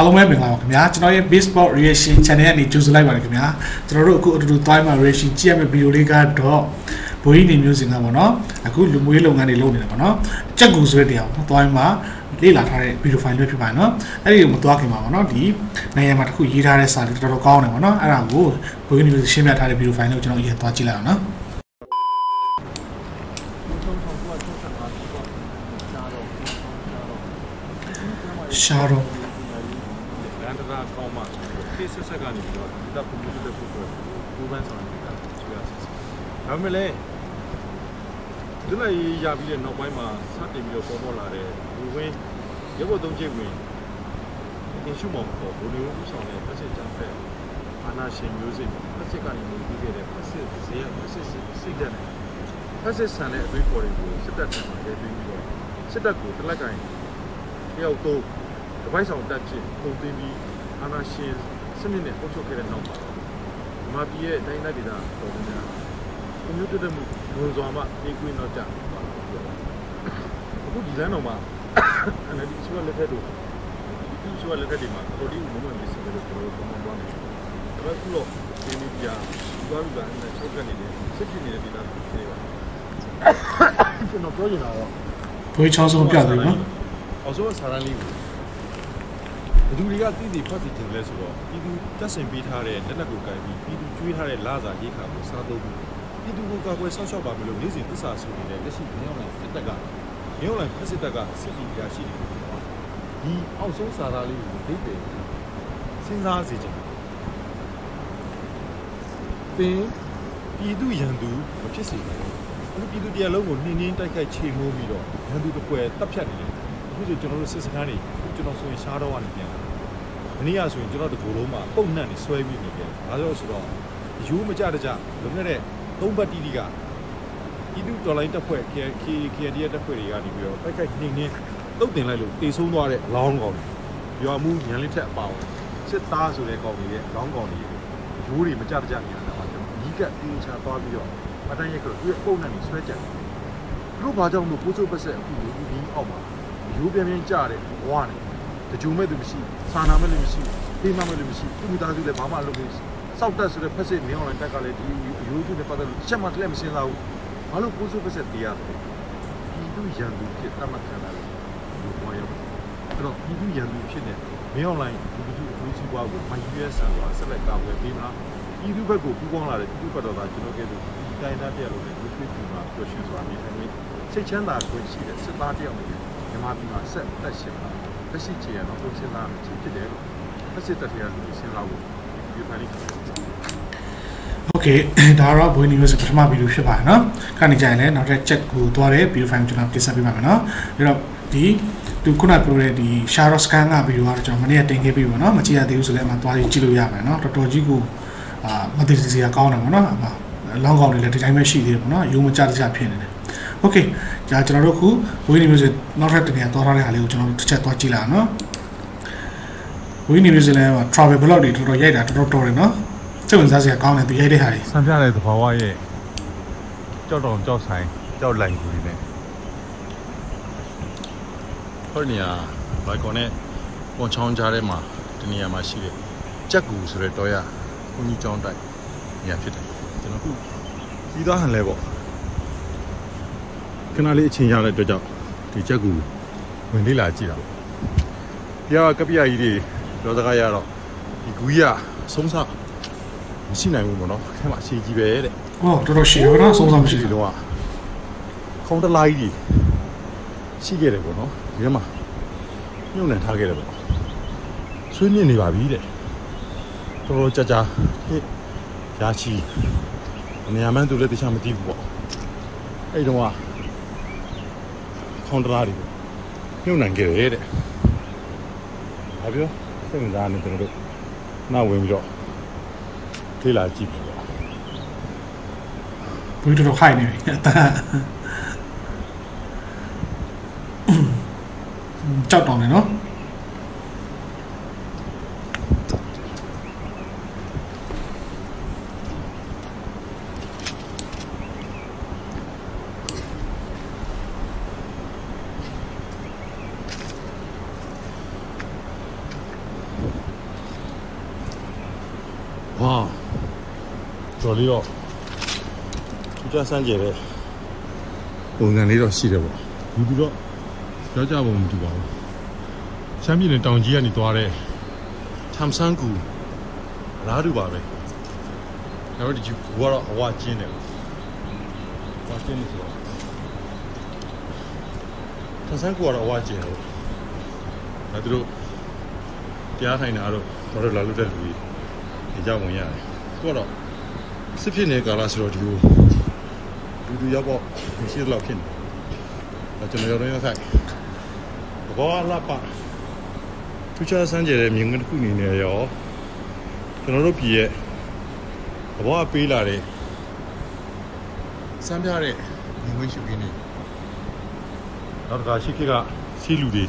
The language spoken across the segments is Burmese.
အားလုံးပဲမင်္ဂလာပါခင်ဗျာကျွန်တော်ရဲ့ baseball reaction channel ကနေကြိုဆိုလိုက်ပါတယ်ခင်ဗျာကျွန်တော်တို့အခုအတူတူသွားမှာ reaction ကြည့်ရမယ့် video လေးကတော့ဘိုးကြီးနေမျိုးစင်ကပေါ့နော်အခုလူမွေးလုပ်ငန်းတွေလုပ်နေတာပေါ့နော်ကြက်ကူဆိုတဲ့တရားပေါ့သွားမှာလေ့လာထားတဲ့ video file လေးဖြစ်ပါတယ်နော်အဲ့ဒီကိုမသွားခင်ပါပေါ့နော်ဒီနိုင်ငံမှာတစ်ခုရေးထားတဲ့စာလေးတော်တော်ကောင်းတယ်ပေါ့နော်အဲ့ဒါကိုဘိုးကြီးနေမျိုးရှင်းပြထားတဲ့ video file လေးကိုကျွန်တော်အရင်သွားကြည့်လိုက်အောင်နော်ရှာတော့လန်ဒရာကောင်းမှ ခေတ်ဆက်ဆက်ကနေပြီးတော့ဒီတပ်ပုံမျိုးတစ်ခုကိုပူပန်းဆောင်နေတာဆွေးရစီဒါပေမဲ့လည်းဒီလိုရပြီးတဲ့နောက်ပိုင်းမှာစတင်ပြီးတော့ပေါ်ပေါ်လာတဲ့ဘူဝင်းရုပ်ဘုံသုံးချက်ဝင်အင်ရှုမောင်ပေါ်ဘူနေဦးဆောင်တဲ့ပတ်စစ်ကြံဖက်အာနာရှင်မျိုးစိပတ်စစ်ကနေမြည်ပြီးခဲ့တဲ့ပတ်စစ်ဇေယပတ်စစ်စိတ်တဲ့ပတ်စစ်ဆန်တဲ့အသွေးပေါ်တွေကိုစစ်တပ်ထံမှာလဲပြီးပြီးတော့စစ်တပ်ကိုတလက်ကင်တယောက်တော့တပိုက်ဆောင်တက်ဖြစ်ပုံသိမ်းပြီးအာနာရှင် စနစ်နဲ့အုပ်ချုပ်ခဲ့တဲ့နောက်မှာမာပြည်ရဲ့တိုင်းဒေသတော်တော်များကွန်ပျူတာတက်မှုဝန်စွာမှအေးကွင်းတော့ကြပါအခုဒီလမ်းတော်မှာအဲ့ဒီဆိုလက်ထက်တို့ဒီဆိုလက်ထက်ဒီမှာတော်ဒီမမမစ်စတယ်လို့ပြောတော့ဘာမှမဟုတ်ဘူးဒါပေမဲ့ခုတော့ဒီနေ့ပြသွားပြီးတာနဲ့ချုပ်ကနေတယ်စစ်ဖြစ်နေတဲ့ဒေသတွေပါကျွန်တော်ပြောချင်တာတော့ဘိုးချောင်းဆုံးပြတယ်နော်အောင်ဆုံးဆာရန်လေးကို ဘယ်သူတွေကတည်တည်ဖတ်စီခြင်းလဲဆိုတော့ပြည်သူတက်ဆင်ပေးထားတဲ့လက်နက်ကိုကင်ပြီးပြည်သူကျွေးထားတဲ့လာစာရေးခါကိုစားသုံးပြီးပြည်သူကိုကာကွယ်ဆောက်ရှောက်ပါမလို့နေ့စဉ်သစ္စာဆိုနေတဲ့လက်ရှိမြောင်းလိုက်စစ်တပ်ကမြောင်းလိုက်ဖက်စစ်တပ်ကစစ်တီရရှိတယ်ဒီအောင်ဆုံးဆာရလေးကိုဒိတ်တယ်စဉ်းစားစေချင်သင်ပြည်သူရန်သူမဖြစ်စေဘူးအခုပြည်သူတရားလုံးကိုနှင်းနှင်းတိုက်ခိုက်ချေမှုန်းပြီးတော့ရန်သူတစ်ပွဲတပ်ဖြတ်နေတယ်အခုဆိုကျွန်တော်တို့စစ်စခန်းတွေကျွန်တော်ဆိုရင်ရှားတော့ကနေပြန်လာ မနေ့ကဆိုရင်ကျွန်တော်တကူလုံးမှာပုံနှံ့နေဆွဲပြီးနေပြန်ဒါကြောင့်ဆိုတော့ယူမကြတကြလွန်ခဲ့တဲ့၃ပတ်တိတိကပြည်သူတော်လိုင်းတပ်ဖွဲ့ KK KDF တပ်ဖွဲ့တွေကနေပြီးတော့တိုက်ခိုက်နှင်းနှင်းတုတ်တင်လိုက်လို့တေဆုံးသွားတဲ့လောင်းကောင်တွေရွာမှုညံလေးထက်အပေါင်းစစ်သားဆိုတဲ့ကောင်တွေရဲ့လောင်းကောင်တွေယူတွေမကြတကြနေရတာပါကျွန်တော်ညီကတေချာသွားပြီးတော့မတန်းရက်ကတော့သူ့ပုံနှံ့နေဆွဲကြတယ်သူတို့ဘာကြောင့်လို့ပိုးစိုးပတ်ဆက်အခုဒီဒီအောက်မှာရိုးပြင်းပြင်းကြတဲ့ဝါနေ တကြုံမဲ့သူမရှိစာနာမဲ့လူမရှိပေးမမဲ့လူမရှိသူမိသားစုလည်းဘာမှလုပ်လို့စောက်တက်ဆိုတဲ့ဖက်စစ်နေအောင်လည်းတက်ကလည်းဒီရိုးစုနဲ့ပတ်သက်လို့ချက်မှတလည်းမစင်စားဘူးဘာလို့ပိုးစိုးပတ်ဆက်တရားလဲဒီသူရန်သူဖြစ်တတ်မှတ်ခံရလို့ဒီပေါ်ရောက်အဲ့တော့ဒီသူရန်သူဖြစ်နေမင်းအွန်လိုင်းဒီလူလူစီးပွားကိုမယူရဲဆန်သွားဆက်လက်ကာကွယ်ပေးမလားဒီသူဘက်ကိုပူးပေါင်းလာတဲ့ဒီဘက်တော်သားကျွန်တော်ကဲလို့ဒီတိုင်းသားတရားလို့လည်းဒီဖြစ်ပြီးမှပျော်ရွှင်စွာနေထိုင်ပြီးစိတ်ချမ်းသာခွင့်ရှိတဲ့စစ်သားတယောက်နဲ့မြန်မာပြည်မှာဆက်တက်ရှင်လာ လက်ရှိခြေရတော့ပုံစံသားအချင်းဖြစ်တယ်လို့လက်ရှိတက်တရားလူစဉ်းစားဖို့ဒီဖိုင်လေး โอเคဒါတော့ဘွေးနီမျိုးစပထမဗီဒီယိုဖြစ်ပါတယ်เนาะခဏနေကြရင်လည်းနောက်ထပ် check ကိုသွားတဲ့ဗီဒီယိုဖိုင်ကိုကျွန်တော်တင်ဆက်ပေးပါမယ်เนาะပြီးတော့ဒီသူခုနပြောတဲ့ဒီ Sharos Scan ကဗီဒီယိုကတော့ကျွန်တော်မနေ့ကတင်ခဲ့ပြီပေါ့เนาะမကြည့်ရသေးဘူးဆိုလည်းအမှသွားကြည့်လို့ရပါတယ်เนาะတော်တော်ကြီးကိုအာမသိစရာကောင်းတယ်ပေါ့เนาะအမှလောင်းကောင်းတွေလည်းဒီတိုင်းပဲရှိသေးတယ်ပေါ့เนาะယူမကြတကြဖြစ်နေတယ် โอเคဒါကျွန်တော်တို့ခုဝင်းနေမျိုးစနောက်ထပ်တနေရာသွားထားတဲ့ဟာလေးကိုကျွန်တော်တို့တစ်ချက်သွားကြည့်လာနော်ဝင်းနေမျိုးစလည်း travel blog တွေတော်တော်ရိုက်တာတော်တော်တော်တယ်နော်စိတ်ဝင်စားစရာကောင်းတယ်သူရိုက်တဲ့ဟာတွေဆံပြတဲ့သဘာဝရဲ့ကြောက်တောင်ကြောက်ဆိုင်ကြောက်လိုင်ကူတွေနဲ့ဟိုနေရာဘိုင်ကွန်နဲ့ပွန်ချောင်းကြားထဲမှာဒီနေရာမှာရှိတယ်ကြက်ကူဆိုတဲ့တော်ရခွန်ကြီးကျောင်းတိုက်နေရာဖြစ်တယ်ကျွန်တော်ခုပြီးသွားဟန်လဲပေါ့ ခဏလေးအချိန်ရတဲ့အတွက်ကြောင့်ဒီကြက်ကူဝင်လေးလာကြည့်တာပေါ့ပြာကပ္ပယကြီးတွေပြောစကားရတော့ဒီကူကြီးကဆုံးစမရှိနိုင်ဘူးပေါ့နော်အဲမှာအချိန်ကြီးပဲတဲ့ဟောတော်တော်ရှိရနော်ဆုံးစားမရှိဒီဘူးတော့ခုံးတလားကြီးရှိခဲ့တယ်ပေါ့နော်ဒီထဲမှာညှို့နှံထားခဲ့တယ်ပေါ့ဆွေးမြင့်နေပါပြီတဲ့တော်တော်ကြာကြာဟစ်ရာချီနေရာမှန်းသူလည်းတခြားမသိဘူးပေါ့အဲ့တုန်းက ခုံးတလားတွေညှို့နှံခဲ့တယ်တဲ့ဘာပြောစိတ်ဝင်စားနေကျွန်တော်တို့နောက်ဝင်ပြီးတော့လေ့လာကြည့်ပြီပေါ့ဘွေးတော်တော်ခိုက်နေပြီအတန်ကြောက်တောင်းနေနော် ဝါတော် လေးတော့သူကြဆန်းကျဲတဲ့ပုံစံလေးတော့ရှိတယ်ပေါ့ဒီပြီးတော့ကြောကြပုံမတူပါဘူးရှမ်းပြည်နယ်တောင်ကြီးကနေသွားတဲ့ထမ်ဆန်းကူအလားတူပါပဲဒါတော့ဒီကူကတော့အဝကျင်းတယ်ဝါကျင်းနေဆိုတော့ထမ်ဆန်းကူကတော့အဝကျင်းတယ်ဒါသူတို့တရားထိုင်တာတော့တော်တော်လာလို့တဲ့လူကြီးဒီကြောင့်ဝင်ရတယ်သူကတော့ စစ်ဖြစ်နေကာလဆိုတော့ဒီကိုလူလူရောက်ပေါ့မရှိတော့ဖြစ်နေဒါကျွန်တော်ရောင်းရခိုင်ဘောလာပါသူချာစမ်းကြတဲ့မြင်ကွင်းတစ်ခုအနေနဲ့ရောကျွန်တော်တို့ပြည်ရဲ့ဘောကပေးလာတဲ့စမ်းပြတဲ့မြင်ကွင်းရှုခင်းနေနောက်တစ်ခါရှိခေတ်ကစီးလူတွေ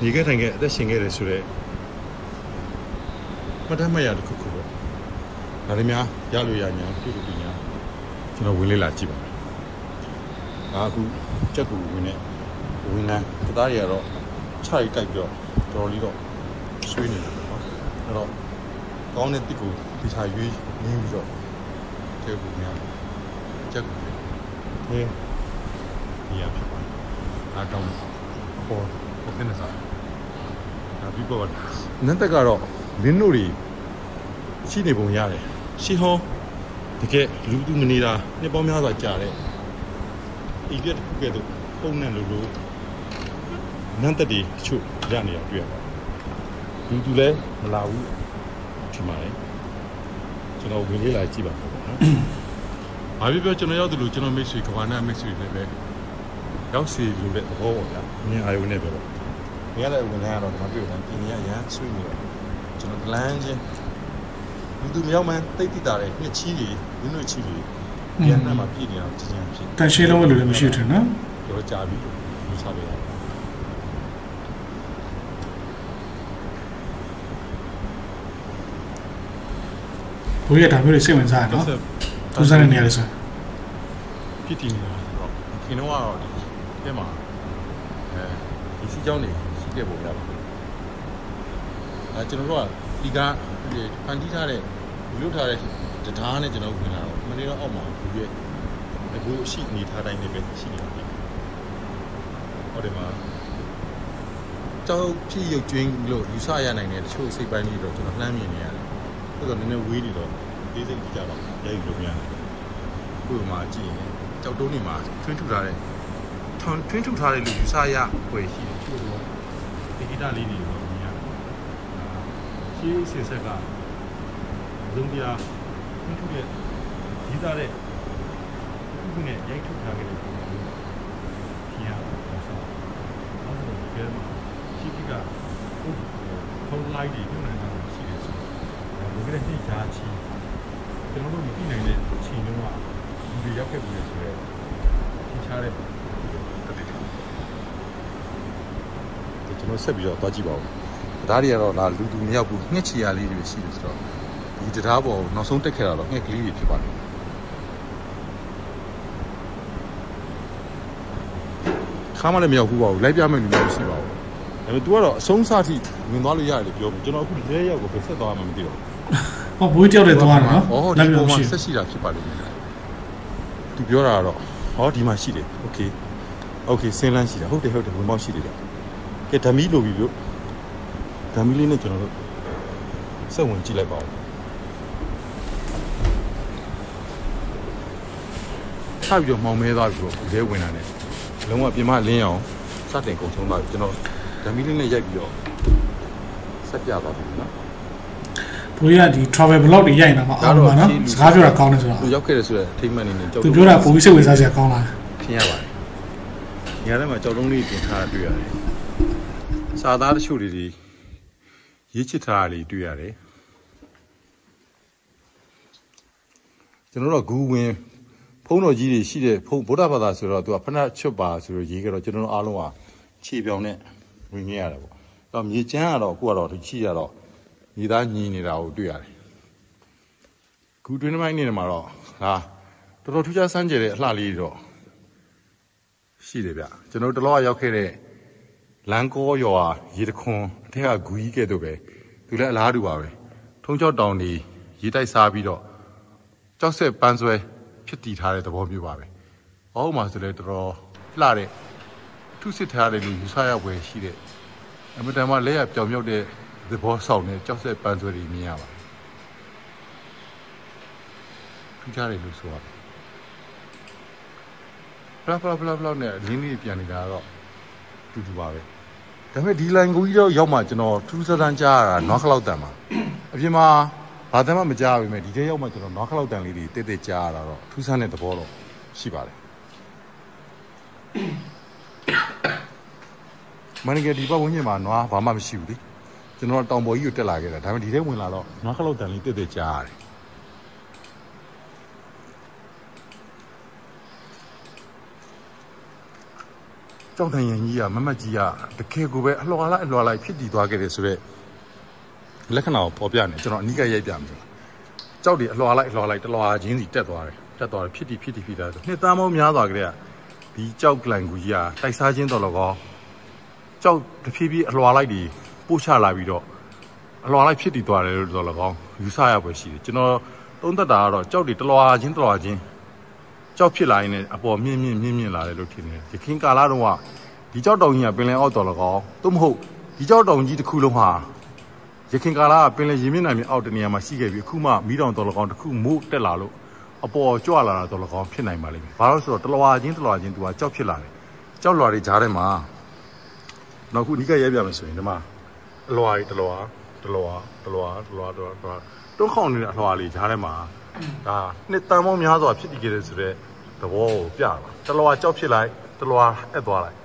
ညီခဲ့ထိုင်ခဲ့အသက်ရှင်ခဲ့တယ်ဆိုတော့မှတ်တမ်းမှတ်ရတစ်ခုခုပေါ့ ဒါတွေများရလို့ရညာပြုလို့ပြညာကျွန်တော်ဝင်လေ့လာကြည့်ပါမယ်ဒါအခုကြက်ကူဝင်နေဝင်နေကသားတွေကတော့ခြိုက်ကြိုက်ပြီးတော့တော်တော်လေးတော့ဆွေးနေတယ်ပေါ့အဲ့တော့ကောင်းတဲ့တစ်ကူဒီချာရွေးနင်းပြီးတော့ကြက်ကူများကြက်ကူဟင်းဒီရဖြစ်ပါတယ်အားကောင်းပေါ်ပေါ်ကနေစားဒါပြီးတော့နန်းတက်ကတော့လင်းတို့တွေရှိနေပုံရတယ် ရှီဟောတကယ်လူသူမနေတာနှစ်ပေါင်းများစွာကြာတဲ့အိပြက်တစ်ခုကဲ့သို့ပုံနဲ့လိုလိုနန်းတက်တွေအချို့ရနေရတွေ့ရပါတယ်လူသူလည်းမလာဘူးထင်ပါတယ်ကျွန်တော်ဝင်လေးလာကြည့်ပါမယ်နော်ဘာဖြစ်ပြောကျွန်တော်ရောက်တယ်လို့ကျွန်တော်မိတ်ဆွေကဘာနာမိတ်ဆွေတွေလည်းရောက်စီလို့တဲ့သဘောပေါ့ဗျာမြင်အာရုံနဲ့ပဲပေါ့။ရတဲ့ဝင်လန်းကတော့မပြောဘူး။ပြင်ရရမ်းဆွေးနေတော့ကျွန်တော်လမ်းချင်း လူသူမြောက်မှန်းတိတ်တိတာတဲ့နှစ်ချီးတွေဝင်းတို့ချီးတွေပြန်နှံ့မှာပြည့်နေအောင်ချင်းချင်းဖြစ်တန်ရှင်းလုံးဝလူလည်းမရှိဘူးထင်နော်တော့ကြာပြီလို့ယူဆပေးရတယ်ဘိုးရဒါမျိုးတွေစိတ်ဝင်စားရနော်ထူးဆန်းတဲ့နေရာတွေဆိုရင်ဖြစ်တည်နေတာဆိုတော့ခင်တော့ကတော့ဒီထဲမှာအဲဒီစီကြောင်းနေရှိခဲ့ပုံရပါအဲကျွန်တော်တို့ကဒီကဖန်တီးထားတဲ့ လူထားတဲ့တရားနဲ့ကျွန်တော်ဝင်လာတော့မနေ့တော့အောက်မှာဘူးရဲ့အခုရှိနေထားတိုင်းလည်းပဲရှိနေပါတယ်ဟောဒီမှာကြောက်ဖြစ်ရုပ်ကျွင်းလို့ယူဆရနိုင်တဲ့တချို့စိတ်ပိုင်းတွေတော့ကျွန်တော်လှမ်းမြင်နေရတယ်။ဆိုတော့နည်းနည်းဝေးနေတော့ဒီစိတ်ကြတော့ရိုက်လို့မရတယ်။ခုမှကြည့်ရင်ကြောက်တုံးနေမှာထွင်းထူထားတဲ့ထွန်းထွင်းထူထားတဲ့လူယူဆရွယ်ရှိတယ်ချို့တော့ဒီဂီတလေးတွေတော့မြင်ရတယ်။ရှေးစစ်ဆက်က ဇုံပြထွင်းထူတဲ့ဂီတတဲ့ခုနဲ့ရိုက်ထုတ်ထားခဲ့တဲ့ပုံစံမျိုးပြင်ရအောင်ဆိုတော့အဲ့ဒါကဲမှာရှိခိကဟုတ်ဖုန်းလိုက်တွေပြုနိုင်တာရှိတယ်ဆိုတော့ဘယ်ကလေးသိချာချီကျွန်တော်တို့မသိနိုင်တဲ့ချိန်တုန်းကဒီတွေရောက်ခဲ့ပြီဆိုတော့သင်ချားတဲ့ကျွန်တော်ဆက်ပြီးတော့သွားကြည့်ပါဦးတရားတွေကတော့ဒါလူသူမရောက်ဘူးငှက်ချီရလေးတွေရှိတယ်ဆိုတော့ ဒီတရားပေါ်နောက်ဆုံးတက်ခဲ့တာတော့ငှက်ကလေးတွေဖြစ်ပါတယ်ခါမှလည်းမရောက်ဘူးပါဘူးလိုက်ပြမယ်လူလည်းမရှိပါဘူးဒါပေမဲ့ तू ကတော့အဆုံးစားထိဝင်သွားလို့ရတယ်လို့ပြောတယ်ကျွန်တော်အခုလဲရောက်ကိုပဲဆက်သွားမှမသိတော့ ဟောဘိုးတယောက်တည်းသွားတာနော် ဩဒီပုံမှာဆက်ရှိတာဖြစ်ပါလိမ့်မယ်သူပြောတာကတော့ဟောဒီမှာရှိတယ်โอเคโอเคစင်းလန်းရှိတာဟုတ်တယ်ဟုတ်တယ်ဝင်ပေါက်ရှိတယ်ဗျကဲဓမီလိုပြီလို့ဓမီလေးနဲ့ကျွန်တော်တို့စက်ဝင်ကြည့်လိုက်ပါဦး ပြီးတော့မှောင်မဲသွားပြီတော့လဲဝင်တာ ਨੇ လုံးဝပြင်မလင်းအောင်စတင်ကုန်ဆုံးသွားပြီကျွန်တော်ဓမီလေးနဲ့ရိုက်ပြီးတော့ဆက်ပြသွားပြီနော်ဘိုးရဒီ travel blog တွေရိုက်နေတာမှာအောင်ပါနော်စကားပြောတာကောင်းတယ်ဆိုတော့သူရောက်ခဲ့တယ်ဆိုတော့ထိမ့်မှန်နေနေကြောက်သူပြောတာပုံပြီးစိတ်ဝင်စားစရာကောင်းလားထင်ရပါတယ်။ညထဲမှာကြောက်တုံးလေးတင်ထားတာတွေ့ရတယ်။စာသားတချို့တွေဒီရေးချစ်ထားတာလေးတွေ့ရတယ်။ကျွန်တော်တို့ဂူဝင်ဖုန်း တော်ကြီးတွေရှိတဲ့ဖုန်းဗုဒ္ဓဘာသာဆိုတော့သူကဖဏချွတ်ပါဆိုတော့ရေးကြတော့ကျွန်တော်တို့အားလုံးကခြေပြောင်နဲ့ဝင်ခဲ့ရတယ်ပေါ့။အဲ့တော့မြေချမ်းကတော့အခုကတော့ချိရတော့မြေသားညီနေတာကိုတွေ့ရတယ်။ဂူတွင်းပိုင်းနေမှာတော့ဟာတော်တော်ထူးခြားစမ်းကြတဲ့အလှလေးတွေတော့ရှိတယ်ဗျကျွန်တော်တို့တလောကရောက်ခဲ့တဲ့လန်ကောရွာရေတခွန်အထက်ကဂူကြီးကဲ့သို့ပဲသူလည်းအလားတူပါပဲထုံးချောက်တောင်ဒီရရေတိုက်စားပြီးတော့ကြောက်ဆက်ပန်းဆွဲ ဖြစ်တည်ထားတဲ့သဘောမျိုးပါပဲ။အောက်မှာဆိုလဲတော်တော်လှတဲ့ထုစစ်ထားတဲ့လူယူဆရပွဲရှိတဲ့အမတန်မှလက်ရပြောင်မြောက်တဲ့သဘောဆောင်တဲ့ကြောက်ဆက်ပန်းဆွဲတွေမြင်ရပါတယ်။ထူးခြားတယ်လို့ဆိုရတယ်။ဘလာဘလာဘလာဘလာနဲ့လင်းလေးပြန်နေတာတော့တူတူပါပဲ။ဒါပေမဲ့ဒီလိုင်းကိုကြီးတော့ရောက်မှကျွန်တော်ထူးဆန်းဆန်းကြားရတာနွားခလောက်တန်ပါအပြင်မှာ ဘာတမ်းမှမကြားပါဘူးဒီထဲရောက်မှကျွန်တော်နွားခလောက်တန်လေးတွေတိတ်တိတ်ကြားရတာတော့ထူးဆန်းတဲ့သဘောတော့ရှိပါတယ်မန်နီကဒီဘဝင်းကျင်မှာနွားဘာမှမရှိဘူးလေကျွန်တော်တောင်ပေါ်ကြီးကိုတက်လာခဲ့တာဒါပေမဲ့ဒီထဲဝင်လာတော့နွားခလောက်တန်လေးတိတ်တိတ်ကြားရတယ်ကြောက်တန်ရင်ကြီးကမမတ်ကြီးကတကယ်ကိုပဲအလွာလိုက်အလွာလိုက်ဖြစ်တည်သွားခဲ့တယ်ဆိုတော့ လက္ခဏာကိုပေါ်ပြနေကျွန်တော်အနိကရိုက်ပြမယ်ကြောက်တွေအလွာလိုက်အလွာလိုက်တလွာချင်းစီတက်သွားတယ်တက်သွားတယ်ဖြစ်တည်ဖြစ်တည်ဖြစ်တာဆိုနှစ်သားမောင်းများသွားကြတဲ့ဒီကြောက်ကလန်ကူကြီးကတိုက်စားခြင်းတော်တော်ကောကြောက်တဖြည်းဖြည်းအလွာလိုက်တွေပို့ချလာပြီးတော့အလွာလိုက်ဖြစ်တည်သွားတယ်လို့တော်တော်ကောယူဆရပွဲရှိတယ်ကျွန်တော်သုံးသက်တာကတော့ကြောက်တွေတလွာချင်းတလွာချင်းကြောက်ဖြစ်လာရင်လည်းအပေါ်မြင့်မြင့်မြင့်မြင့်လာတယ်လို့ထင်တယ်ရခင်ကာလတုန်းကဒီကြောက်တောင်ကြီးကပင်လယ်အောက်တော်လကောသို့မဟုတ်ဒီကြောက်တောင်ကြီးတစ်ခုလုံးဟာ ရခင်ကာလကပင်လယ်ရေမျက်နှာမြေအောက်တနေရာမှာရှိခဲ့ပြီးအခုမှမီးတောင်တော်လကောတစ်ခုမို့တက်လာလို့အပေါ်ကြွလာတာတော်လကောဖြစ်နိုင်ပါလိမ့်မယ်ဘာလို့ဆိုတော့တလွာချင်းတလွာချင်းသူကကြောက်ဖြစ်လာတယ်ကြောက်လွာတွေကြားထဲမှာနောက်ခုဒီကရဲပြမယ်ဆိုရင်ဒီမှာအလွာကြီးတလွာတလွာတလွာတလွာတလွာတလွာတွန်းခေါင်နေတဲ့အလွာလေးကြားထဲမှာဒါနှစ်တန်ပေါင်းများစွာဖြစ်တည်ခဲ့တဲ့ဆိုတော့သဘောကိုပြတာတလွာကြောက်ဖြစ်လိုက်တလွာအက်သွားလိုက်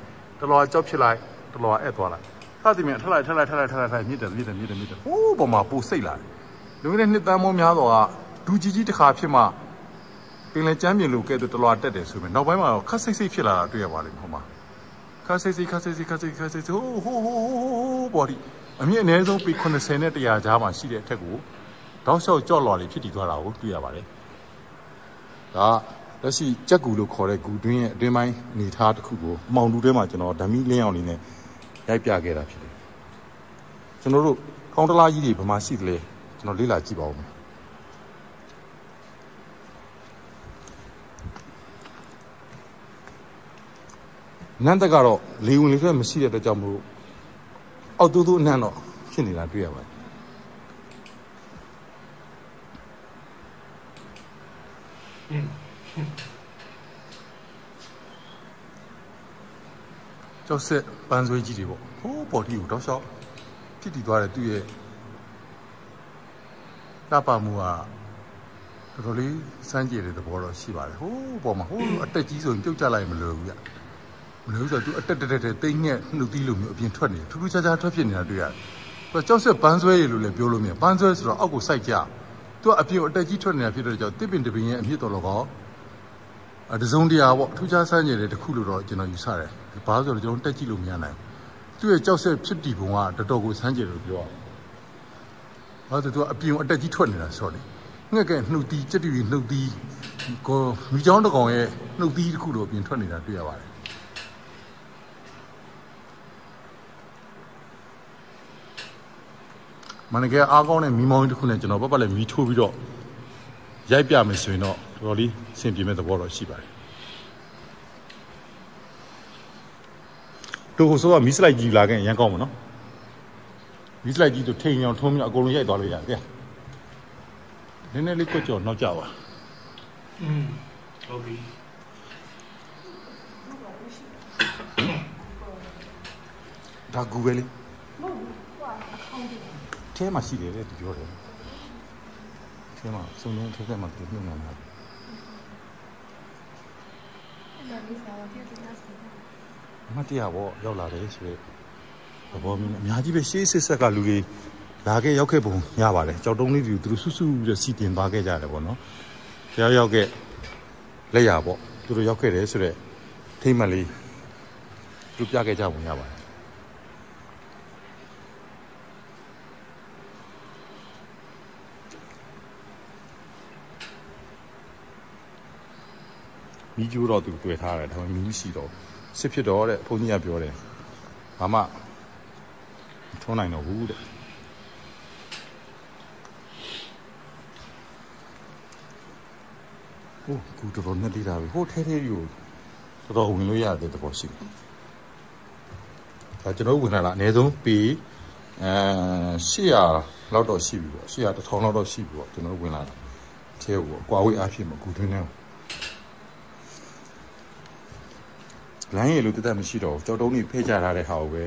တလွာကြောက်ဖြစ်လိုက်တလွာအက်သွားလိုက်စ သည်မြင်ထလိုက်ထလိုက်ထလိုက်ထလိုက်ထလိုက်မြစ်တယ်မြစ်တယ်မြစ်တယ်မြစ်တယ်ဟိုးပေါ်မှာပူစိတ်လာတယ်လူငယ်နှစ်တန်ပေါင်းများစွာကဒူကြီးကြီးတစ်ခါဖြစ်မှပင်လယ်ကျမ်းပြင်လိုကဲ့သို့တလွာတက်တယ်ဆိုပြီးနောက်ပိုင်းမှာတော့ခက်စိတ်စိတ်ဖြစ်လာတာတွေ့ရပါလိမ့်မယ်ဟိုမှာခက်စိတ်စိတ်ခက်စိတ်စိတ်ခက်စိတ်ခက်စိတ်ဟိုးဟိုးဟိုးဟိုးပေါ်ဒီအမြင့်အနည်းဆုံးပေ80နဲ့100ကြားမှာရှိတဲ့အထက်ကိုတောက်လျှောက်ကြော့လွာတွေဖြစ်တည်သွားတာကိုတွေ့ရပါတယ်ဒါလက်ရှိကြက်ကူလို့ခေါ်တဲ့ဂူတွင်းရဲ့အတွင်းပိုင်းအနေထားတစ်ခုကိုအမောင်တူထဲမှာကျွန်တော်ဓာမီလင်းအောင်နေနဲ့ ရိုက်ပြခဲ့တာဖြစ်တယ်ကျွန်တော်တို့ကောင်းတလားကြီးတွေဘယ်မှာရှိသလဲကျွန်တော်လေ့လာကြည့်ပါဦးမယ်နန်းတက်ကတော့လေဝင်လေထွက်မရှိတဲ့အတွက်ကြောင့်မို့အောက်တူးတူးအနှံ့တော့ဖြစ်နေတာတွေ့ရပါတယ် ကျောက်ဆက်ပန်းဆွေးကြီးတွေပေါ့ဟိုးပေါ်တီကိုတောက်လျှောက်ဖြစ်တည်သွားတယ်သူ့ရဲ့တပ်ပါမှုကတော်တော်လေးစမ်းကြည့်တဲ့သဘောတော့ရှိပါတယ်ဟိုးပေါ်မှာဟိုးအတက်ကြီးဆိုရင်ပြုတ်ကျလိုက်မလို့ဘူးဗျမလို့ဆိုတော့သူအတက်တက်တက်တိတ်ငှက်နှုတ်သီးလိုမျိုးအပြင်ထွက်နေထူးထူးခြားခြားထွက်ဖြစ်နေတာတွေ့ရတယ်သူကကျောက်ဆက်ပန်းဆွဲရလို့လည်းပြောလို့မရပန်းဆွဲဆိုတော့အောက်ကိုစိုက်ကြသူကအပြင်အတက်ကြီးထွက်နေတာဖြစ်တဲ့ကြောင့်တစ်ပင်တစ်ပင်ရဲ့အမြင့်တော်လောကောအတစုံတရာပေါ့ထူးခြားဆန်းကျင်တဲ့တစ်ခုလို့တော့ကျွန်တော်ယူဆတယ် ဘာလို့ဆိုတော့ကျွန်တော်တက်ကြည့်လို့မရနိုင်ဘူးသူ့ရဲ့ကြောက်ဆက်ဖြစ်တည်ပုံကတော်တော်ကိုဆန်းကျင်လို့ပြောဘာလို့သူကအပြင်အတက်ကြီးထွက်နေတာဆိုတော့ငှက်ကဲနှုတ်တီးစက်တီနှုတ်တီးကိုမိချောင်းတကောင်ရဲ့နှုတ်တီးတစ်ခုလိုအပြင်ထွက်နေတာတွေ့ရပါတယ်မနကအားကောင်းတဲ့မီးမောင်းတစ်ခုနဲ့ကျွန်တော်ပတ်ပတ်လည်းမီးထိုးပြီးတော့ရိုက်ပြမယ်ဆိုရင်တော့တော်တော်လေးအဆင်ပြေမဲ့သဘောတော့ရှိပါတယ် တို့ဆိုတော့မီးစလိုက်ကြီးလာခဲ့ရန်ကောင်းမှာနော်မီးစလိုက်ကြီးတို့ထိန်အောင်ထုံးပြီးအကုန်လုံးရိုက်သွားလို့ရတယ်နည်းနည်းလေးကွက်ကြော်နောက်ကြပါอืมဟုတ်ပြီဒါကူပဲလေထဲမှာရှိတယ်လေသူပြောတယ်ထဲမှာစုံလုံးထဲထဲမှာသူညှိနှိုင်းတာ အမတရားပေါ့ရောက်လာတယ်ဆိုတော့သဘောမျိုးနဲ့အများကြီးပဲရှေးစစ်ဆက်ကလူတွေလာခဲ့ရောက်ခဲ့ပုံရပါတယ်ကြောက်တုံးလေးတွေသူတို့ဆွဆွပြီးတော့စီတင်သွားခဲ့ကြတယ်ပေါ့နော်ရောက်ရောက်ခဲ့လက်ရပေါ့သူတို့ရောက်ခဲ့တယ်ဆိုတော့ထိမ့်မလေးသူပြခဲ့ကြပုံရပါတယ်မိကျိုးတော့သူတွေ့ထားတယ်ဒါပေမဲ့မီးရှိတော့ စစ်ဖြစ်တော့တဲ့ဘုန်းကြီးကပြောတယ်ဘာမှထုံးနိုင်တော့ဘူးတဲ့ဟိုကူတော်တော်နဲ့တိတာပဲဟိုထဲထဲကြီးကိုတော်တော်ဝင်လို့ရတဲ့တဘောရှိတယ်ဒါကျွန်တော်ဝင်လာတာအနည်းဆုံးပေအဲ800လောက်တော့ရှိပြီပေါ့800 1000လောက်တော့ရှိပြီပေါ့ကျွန်တော်ဝင်လာတာထဲကိုကွာဝေးအားဖြင့်မကူတွင်းနေအောင် လိုင်းရည်လို့တသက်မရှိတော့ဘူးကြောက်တုံးကြီးဖိတ်ကြထားတဲ့ဟာကိုပဲ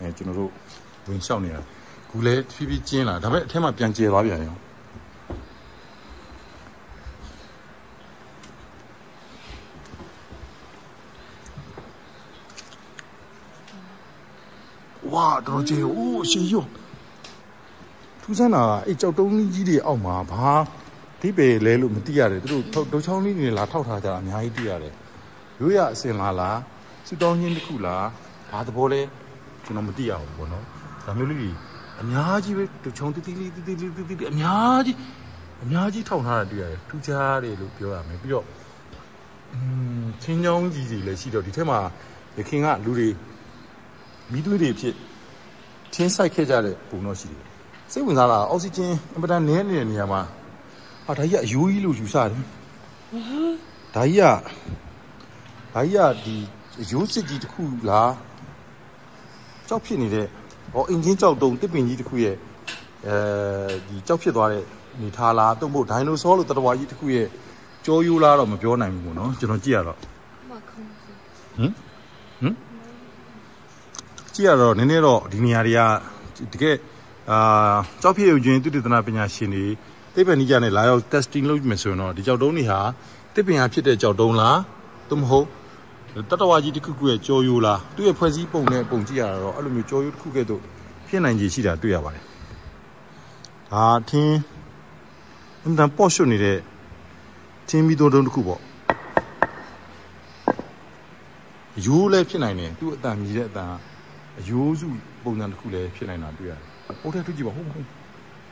အဲကျွန်တော်တို့ဝင်လျှောက်နေတာကူလဲဖြည်းဖြည်းကျင်းလာဒါပေမဲ့အထက်မှာပြန်ကျဲသွားပြန်ရောဝါတော်ကျေအိုးရှင်ယုံထူးဆန်းတာအဲ့ကြောက်တုံးကြီးတွေအောက်မှာဘာဒီပေလဲလို့မသိရတယ်သူတို့ဒုတ်ချောင်းလေးတွေလာထောက်ထားကြတာအများကြီးသိရတယ် ရိုးရအစင်လားလားစစ်တောင်းချင်းတစ်ခုလားဘာသဘောလဲကျွန်တော်မသိရဘူးပေါ့နော်ဒါမျိုးလေးအများကြီးပဲဒုတ်ချောင်းတီးတီးလေးတီးတီးလေးတီးတီးအများကြီးအများကြီးထောက်ထားတာတွေ့ရတယ်ထူးခြားတယ်လို့ပြောရမယ်ပြီးတော့อืมချင်းချောင်းကြီးတွေလည်းရှိတော့ဒီထက်မှာရခင်ကလူတွေမိသွေးတွေဖြစ်ချင်းဆိုင်ခဲ့ကြတဲ့ပုံတော့ရှိတယ်စိတ်ဝင်စားတာအောက်ဆီဂျင်အင်ပဒန်နည်းနေတဲ့နေရာမှာဟာဒါကြီးကအယိုးကြီးလို့ယူဆတယ်ဒါကြီးက ဘာကြီးကဒီရိုးစစ်ကြီးတစ်ခုလားကြောက်ဖြစ်နေတဲ့ဟောအင်ဂျင်ကြောက်တုံတစ်ပင်ကြီးတစ်ခုရဲ့အဲဒီကြောက်ဖြစ်သွားတဲ့နေထားလားတုံ့မို့ဒိုင်နိုဆောလို့တတော်ကြီးတစ်ခုရဲ့ကြောယူလားတော့မပြောနိုင်ဘူးပေါ့နော်ကျွန်တော်ကြည့်ရတော့ဟမ်ဟမ်ကြည့်ရတော့နည်းနည်းတော့ဒီနေရာတွေကတကယ်အာကြောက်ဖြစ်ရုံချင်းသူတေသနာပညာရှင်တွေသိပ္ပံနည်းကြနဲ့လာရောက် testing လုပ်မယ်ဆိုရင်တော့ဒီကြောက်တုံးတွေဟာသိပ္ပံဟာဖြစ်တဲ့ကြောက်တုံးလားသို့မဟုတ် တတဝါကြီးတစ်ခုခုရဲ့ကြောယိုးလားသူ့ရဲ့ဖွဲ့စည်းပုံနဲ့ပုံကြည့်ရတော့အဲ့လိုမျိုးကြောယိုးတစ်ခုကဲ့သို့ဖြစ်နိုင်ခြေရှိတာတွေ့ရပါတယ်ဒါထင်းအင်တန်ပေါ့ရှုနေတဲ့ထင်းမီတုံးတုံးတစ်ခုပေါ့ရိုးလည်းဖြစ်နိုင်တယ်သူ့အတန်မြည်တဲ့အတန်ကအယိုးစုပုံစံတစ်ခုလည်းဖြစ်နိုင်တာတွေ့ရတယ်။ဟုတ်တယ်တွေ့ကြည့်ပါဟုတ်ဟုတ်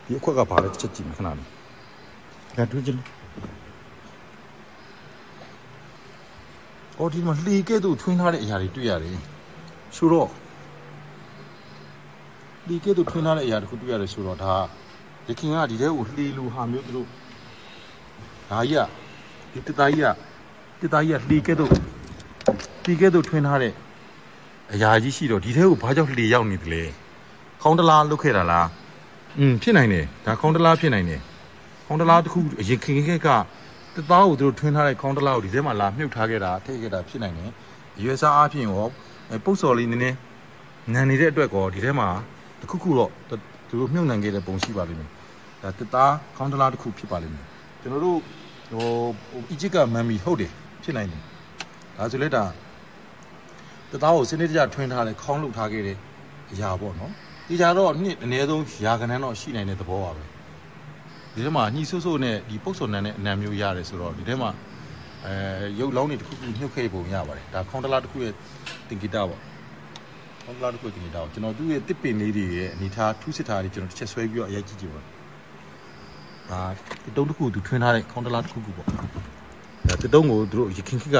ဒီအခွက်ကဘာလဲချက်ကြည့်မယ်ခဏလေး။ဒါတွေ့ကြည့် အော်ဒီမှာလှေကဲ့သို့ထွင်းထားတဲ့အရာတွေတွေ့ရတယ်။ဆိုတော့လှေကဲ့သို့ထွင်းထားတဲ့အရာတစ်ခုတွေ့ရတယ်ဆိုတော့ဒါရခင်ကဒီထဲကိုလှေလိုဟာမျိုးသူတို့ဒါကြီးကဒီတသားကြီးကတသားကြီးကလှေကဲ့သို့လှေကဲ့သို့ထွင်းထားတဲ့အရာကြီးရှိတော့ဒီထဲကိုဘာကြောင့်လှေရောက်နေသလဲခေါင်းတလားလုတ်ခဲ့တာလားอืมဖြစ်နိုင်တယ်ဒါခေါင်းတလားဖြစ်နိုင်တယ်ခေါင်းတလားတစ်ခုအရင်ခင်ခင်က တသားကိုသူတို့ထွင်းထားတဲ့ခေါင်းတလားကိုဒီထဲမှာလာမြုပ်ထားခဲ့တာထည့်ခဲ့တာဖြစ်နိုင်တယ်ရွယ်စားအားဖြင့်ရောပုတ်စော်လေးနည်းနည်းနန်နေတဲ့အတွက်ကောဒီထဲမှာတစ်ခုခုတော့သူတို့မြုပ်နှံခဲ့တဲ့ပုံရှိပါလိမ့်မယ်ဒါတသားခေါင်းတလားတစ်ခုဖြစ်ပါလိမ့်မယ်ကျွန်တော်တို့ဟိုအီဂျစ်ကမမ်မီဟုတ်တယ်ဖြစ်နိုင်တယ်ဒါဆိုလဲဒါတသားကိုစနစ်တကျထွင်းထားတယ်ခေါင်းလုထားခဲ့တဲ့အရာပေါ့နော်ဒီကြတော့နှစ်အနည်းဆုံးရာခဏန်းတော့ရှိနိုင်တဲ့သဘောပါပဲ ဒီထဲမှာညှိဆိုးဆိုးနဲ့ဒီပုတ်စော်နန်းနဲ့အနံမျိုးရတယ်ဆိုတော့ဒီထဲမှာအဲရုပ်လောင်းတွေတစ်ခုခုမြုပ်ခဲ့ပုံရပါတယ်ဒါခေါင်းတလားတစ်ခုရဲ့တင်ဂီတာပေါ့ခေါင်းတလားတစ်ခုတင်ဂီတာပေါ့ကျွန်တော်သူ့ရဲ့တစ်ပင်လေးတွေရဲ့အနေထားထူးစစ်ထားတွေကျွန်တော်တစ်ချက်ဆွဲပြီးတော့အရိုက်ကြည့်ကြည့်ပါဒါတုံးတစ်ခုသူထွင်းထားတဲ့ခေါင်းတလားတစ်ခုခုပေါ့ဒါတုံးကိုသူတို့ရခင်ခက်က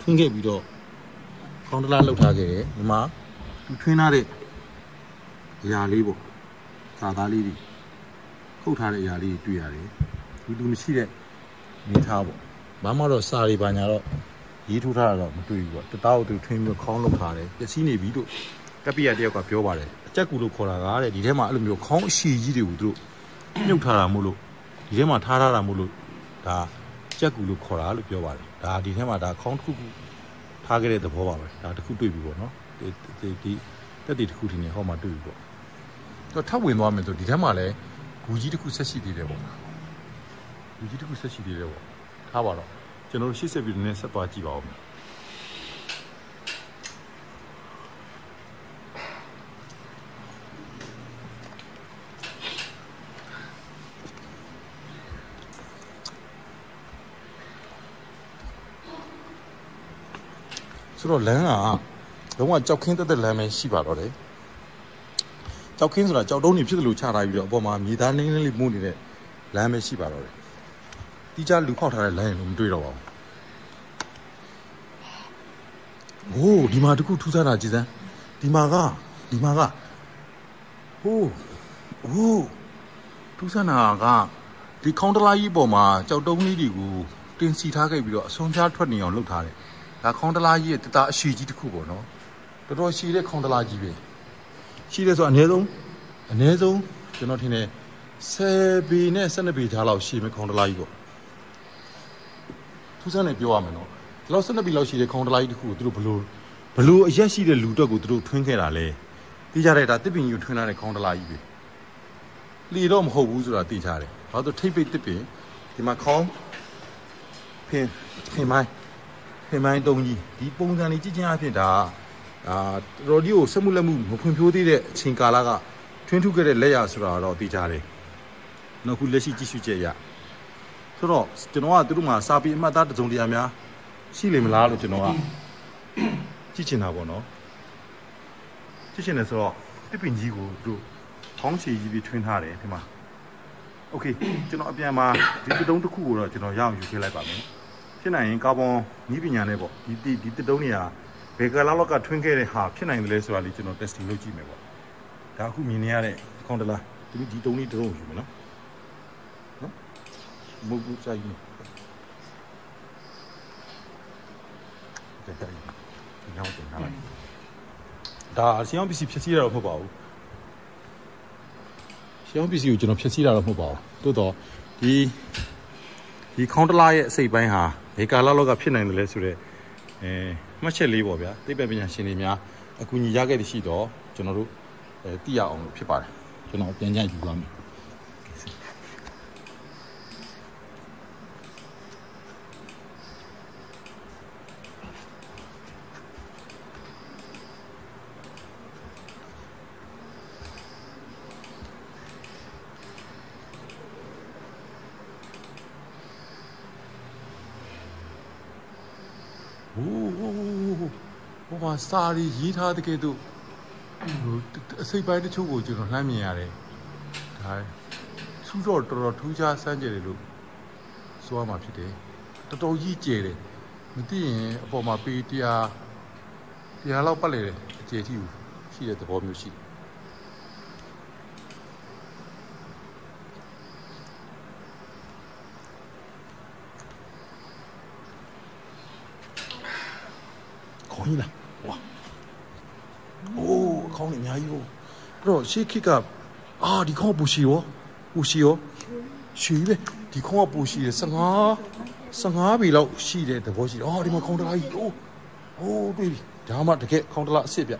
ထွင်းခဲ့ပြီးတော့ခေါင်းတလားလှုပ်ထားခဲ့တယ်ဒီမှာသူထွင်းထားတဲ့အရာလေးပေါ့သာသားလေးတွေ ခုတ်ထားတဲ့အရာလေးတွေတွေ့ရတယ်ဒီလူမရှိတဲ့နေထားပေါ့ဘာမှတော့စာရီပါညာတော့ရေးထိုးထားတာတော့မတွေ့ဘူးပေါ့တသားကိုသူထွင်းပြီးခေါင်းလှုပ်ထားတယ်ပျက်စီးနေပြီလို့ကပီယာတယောက်ကပြောပါတယ်အကြက်ကူလို့ခေါ်တာကတဲ့ဒီထဲမှာအဲ့လိုမျိုးခေါင်းအရှိကြီးတွေကိုသူတို့မြုပ်ထားတာမို့လို့ဒီထဲမှာထားထားတာမို့လို့ဒါကြက်ကူလို့ခေါ်တာလို့ပြောပါတယ်ဒါဒီထဲမှာဒါခေါင်းတစ်ခုခုထားခဲ့တဲ့သဘောပါပဲဒါတစ်ခုတွေ့ပြီပေါ့နော်ဒီဒီဒီတက်တီတစ်ခုထင်နေဟောမှာတွေ့ပြီပေါ့တော့ထပ်ဝင်သွားမယ်ဆိုဒီထဲမှာလည်း ဂူကြီးတစ်ခုဆက်ရှိသေးတယ်ပေါ့ဂူကြီးတစ်ခုဆက်ရှိသေးတယ်ပေါ့ထားပါတော့ကျွန်တော်တို့ရှေ့ဆက်ပြီးနည်းဆက်သွားကြည့်ပါဦးမယ်ဆိုတော့လမ်းကလုံးဝကြောက်ခင်းတက်တဲ့လမ်းပဲရှိပါတော့တယ် ကြောက်ခင်းဆိုတာကြောက်တုံးနေဖြစ်တယ်လို့ချထားပြီးတော့အပေါ်မှာမြေသားနင်းနင်းလေးမှုနေတဲ့လမ်းပဲရှိပါတော့တယ်တီးကြလူခောက်ထားတဲ့လမ်းရင်လို့မတွေ့တော့ပါဘူးဟိုးဒီမှာတခုထူးဆန်းတာကြည်စမ်းဒီမှာကဒီမှာကဟိုးဟိုးထူးဆန်းတာကတဒီခေါင်းတလားကြီးပေါ်မှာကြောက်တုံးလေးတွေကိုတင်စီထားခဲ့ပြီးတော့အစွန်ပြားထွက်နေအောင်လုပ်ထားတယ်ဒါခေါင်းတလားကြီးရဲ့တတအရှိကြီးတစ်ခုပေါ့နော်တော်တော်ရှိတဲ့ခေါင်းတလားကြီးပဲ ရှိတယ်ဆိုအနည်းဆုံးအနည်းဆုံးကျွန်တော်ထင်တယ်10ပေနဲ့12ပေကြားလောက်ရှိမယ်ခေါင်းတလားကြီးပေါ့ထူးဆန်းနေပြောရမယ်နော်ဒီလောက်12ပေလောက်ရှိတဲ့ခေါင်းတလားကြီးတစ်ခုကိုသူတို့ဘလို့ဘလို့အရက်ရှိတဲ့လူတော့ကိုသူတို့ထွင်းခဲ့တာလဲသိကြတဲ့ဒါတစ်ပင်ကြီးကိုထွင်းလာတဲ့ခေါင်းတလားကြီးပဲလီတော့မဟုတ်ဘူးဆိုတာသိကြတယ်ဘာလို့ထိပ်ပိတ်တစ်ပင်ဒီမှာခေါင်းဖင်ဖင်မိုင်းဖင်မိုင်းတုံးကြီးဒီပုံစံလေးကြည့်ချင်းအဖြစ်ဒါ အာတော်ဒီကိုစက်မှုလက်မှုမဖွံ့ဖြိုးသေးတဲ့အချိန်ကာလကထွင်းထုခဲ့တဲ့လက်ရဆိုတာတော့သိကြတယ်။နောက်ခုလက်ရှိကြည့်ရှုချက်ရဆိုတော့ကျွန်တော်ကသူတို့မှာစာပေအမှတ်အသားတစုံတရာများရှိလိမ့်မလားလို့ကျွန်တော်ကကြည့်ချင်တာပေါ့နော်။ကြည့်ချင်တယ်ဆိုတော့တစ်ပင်ကြီးကိုသူတို့ထောင်းချီကြီးပြီးထွင်းထားတယ်ဒီမှာ။ Okay ကျွန်တော်အပြန်မှာဒီတုံးတစ်ခုကိုတော့ကျွန်တော်ရအောင်ယူခဲ့လိုက်ပါမယ်။ဖြစ်နိုင်ရင်ကာဗွန်နည်းပညာနဲ့ပေါ့ဒီဒီတုံးတွေက ဘယ်ကလာလောက်ကထွင်းခဲ့တဲ့ဟာဖြစ်နိုင်တယ်လဲဆိုတာလေးကျွန်တော် testing လုပ်ကြည့်မယ်ပေါ့ဒါအခုမြင်နေရတဲ့ခေါင်းတလားဒီဒီတုံးလေးတတုံးယူမယ်နော်နော်မဟုတ်ဘူးဆိုင်ကြီးတဲ့တဲ့ဒီနောက်တင်ထားလိုက်ဒါအစီအောင်ပစ္စည်းဖြစ်စီရတော့မဟုတ်ပါဘူးရှေးအောင်ပစ္စည်းကိုကျွန်တော်ဖြည့်ဆည်းတာတော့မဟုတ်ပါဘူးတိုးတော့ဒီဒီခေါင်းတလားရဲ့အစိတ်ပိုင်းဟာဘယ်ကာလလောက်ကဖြစ်နိုင်တယ်လဲဆိုတော့အဲ မှတ်ချက်လေးပေါ့ဗျာသိပ္ပံပညာရှင်တွေများအကူအညီရခဲ့တဲ့ရှိတော့ကျွန်တော်တို့အဲသိရအောင်လို့ဖြစ်ပါတယ်ကျွန်တော်ပြန်ကြည့်ယူပါမယ်ဟိုးဟိုးဟို မှာစာရီရေးထားတဲ့ကဲ့သို့ဟိုအစိတ်ပိုင်းတချို့ကိုကျွန်တော်လှမ်းမြင်ရတယ်ဒါစူးတော့တော်တော်ထူးခြားစမ်းကြတယ်လို့ဆိုရမှာဖြစ်တယ်တော်တော်ကြီးကျယ်တယ်မသိရင်အပေါ်မှာပေတရားတရားလောက်ပတ်လေတယ်အကျယ်ကြီးရှိတဲ့သဘောမျိုးရှိတယ်ခေါင်းကြီးလားဝါအိုး ခေါင်းကြီးအများကြီးကိုအဲ့တော့ရှေးခေတ်ကအာဒီခေါင်းပူရှီရောပူရှီရောရှီပဲဒီခေါင်းကပူရှီရ15 15ပြီလောက်ရှိတဲ့သဘောရှိတယ်အော်ဒီမှာခေါင်းတလားကြီးအိုးအိုးတွေ့ပြီဒါမှတကယ်ခေါင်းတလားအစ်စ်ပြ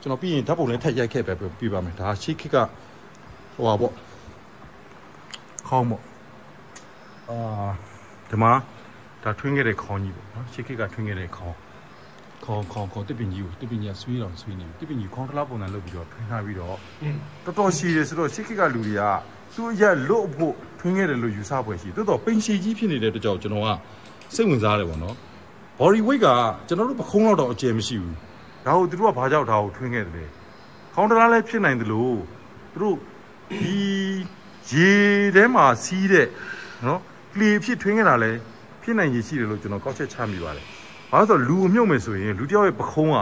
ကျွန်တော်ပြီးရင်ဓာတ်ပုံလည်းထပ်ရိုက်ခဲ့ပဲပြပါမယ်ဒါရှေးခေတ်ကဟိုပါပေါ့ခေါင်းပေါ့အာဒီမှာဒါထွင်းခဲ့တဲ့ခေါင်းကြီးပေါ့နော်ရှေးခေတ်ကထွင်းခဲ့တဲ့ခေါင်း ခေါ်ခေါ်ခေါ်တစ်ပင်ကြီးကိုတစ်ပင်ကြီးကဆွေးတော်ဆွေးနေပြီတစ်ပင်ကြီးခေါင်းတလားပုံစံလုပ်ပြီးတော့ထွင်းထားပြီးတော့တော်တော်ရှည်တယ်ဆိုတော့ရှစ်ခေတ်ကလူတွေကသူ့ရက်လွတ်ဖို့ထွင်းခဲ့တယ်လို့ယူဆပွဲရှိတော်တော်ပိန်ရှည်ကြီးဖြစ်နေတဲ့အတွက်ကြောင့်ကျွန်တော်ကစိတ်ဝင်စားတယ်ပေါ့နော် body weight ကကျွန်တော်တို့ပခုံးတော့တော့အကျယ်မရှိဘူးဒါကိုသူတို့ကဘာကြောက်ဒါကိုထွင်းခဲ့တယ်လဲခေါင်းတလားလည်းဖြစ်နိုင်တယ်လို့သူတို့ဒီရေထဲမှာစီးတဲ့နော်ကလီဖြစ်ထွင်းခဲ့တာလည်းဖြစ်နိုင်ရရှိတယ်လို့ကျွန်တော်ကောက်ချက်ချမိပါတယ် ဘာလို့ဆိုလူအမြုပ်မယ်ဆိုရင်လူတယောက်ရဲ့ပခုံးက